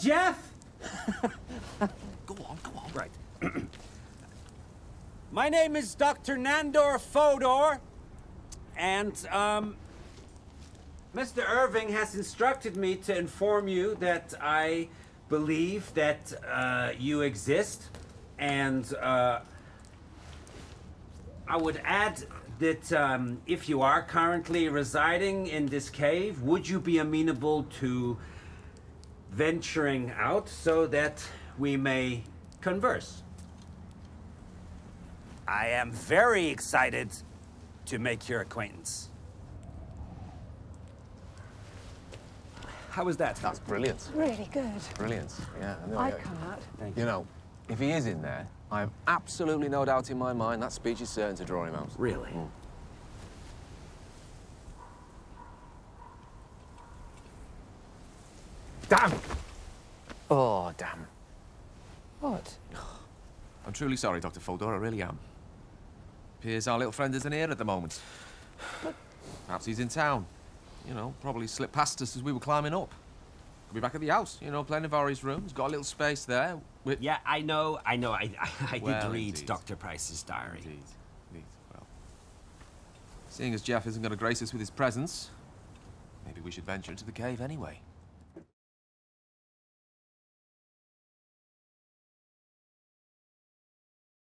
Gef. Go on, go on. Right. My name is Dr. Nandor Fodor, and um, Mr. Irving has instructed me to inform you that I believe that uh, you exist, and uh, I would add that um, if you are currently residing in this cave, would you be amenable to venturing out so that we may converse? I am very excited to make your acquaintance. How was that? That's brilliant. Really good. Brilliant. Yeah. I know, I'd yeah. come out. Thank You know, if he is in there, I have absolutely no doubt in my mind that speech is certain to draw him out. Really? Mm. Damn! Oh, damn. What? I'm truly sorry, Dr. Fodor, I really am. Appears our little friend isn't here at the moment. Perhaps he's in town. You know, probably slipped past us as we were climbing up. Could be back at the house, you know, playing in Voirrey's room. He's got a little space there. With... Yeah, I know, I know. I, I, I Well, did read indeed. Dr. Price's diary. Indeed, indeed. Well, seeing as Gef isn't going to grace us with his presence, maybe we should venture into the cave anyway.